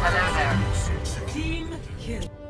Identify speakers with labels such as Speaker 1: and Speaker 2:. Speaker 1: Hello there. Team kill.